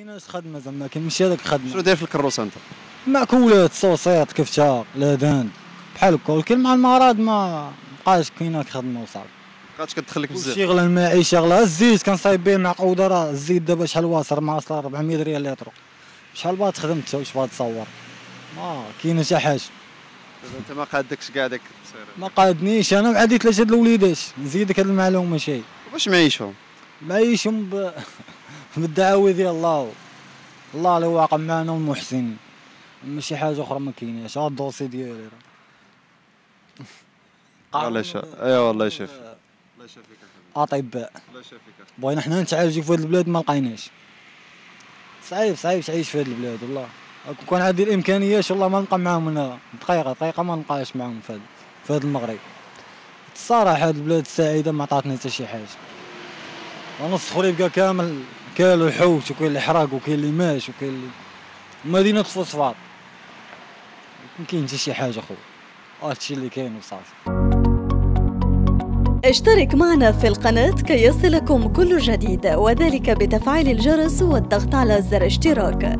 كايناش خدمه زعما كاين ماشي هذاك خدمه شنو داير في الكروسه انت مأكولات صوصيط كفته لادان بحال هكا ولكن مع المرض ما بقاش كاينة خدمه وصافي بقاتش كتدخل لك بزاف غلا المعيشه غلا الزيت كنصايب به معقوده راه الزيت دابا شحال واصل مع أصلا 400 ريال لتر شحال باغا تخدم انت واش باغا تصور ما كاينة شي حاجة انت ما قادكش كاع داك ما قادنيش أنا معدي ثلاثة د الوليدات نزيدك هاد المعلومه شي واش معيشهم معيشهم ب... بالدعاوي ديال الله. الله اللي واقع معنا والمحسنين ماشي حاجة أخرى ما كايناش. هاد الدوسي ديالي راه. الله يشافي أيوا والله يشافي الله يشافيك أطباء. الله يشافيك بغينا حنا نتعالجوا في هاد البلاد ما لقيناش. صعيب صعيب تعيش في هاد البلاد والله. كون كان عندي الامكانيات والله ما نبقى معاهم هنا. دقيقه دقيقة ما نبقاش معاهم في هاد في هاد المغرب. الصراحه هاد البلاد السعيدة ما عطاتني حتى شي حاجة. ونص خريبكا كامل. كالو الحوت وكاين اللي وكاين اللي ماش وكاين اللي مدينه فوسفات ما كاين حتى شي حاجة خويا هادشي اللي كاين وصافي. اشترك معنا في القناة كي يصلكم كل جديد وذلك بتفعيل الجرس والضغط على زر اشتراك.